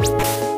Bye.